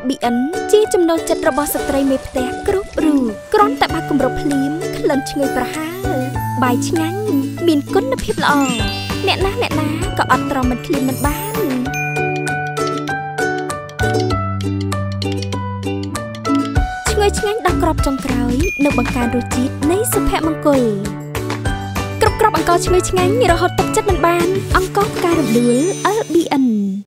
LBN ជាចំណូលចិត្តរបស់ស្ត្រីមេផ្ទះគ្រប់រូបគ្រាន់តែបាក់គម្របភ្លាមក្លិនឈ្ងុយប្រហើរបាយឆ្ងាញ់មានគុណភាពល្អអ្នកណាអ្នកណាក៏អត់ទ្រាំមិនឃ្លានមិនបានឈ្ងុយឆ្ងាញ់ដល់ក្របចុងក្រោយនិងបង្កើនរសជាតិនៃសុភមង្គលគ្រប់គ្រាប់អង្ករឈ្ងុយឆ្ងាញ់រហូតទឹកចិត្តមិនបាន អង្ករផ្ការំដួល LBN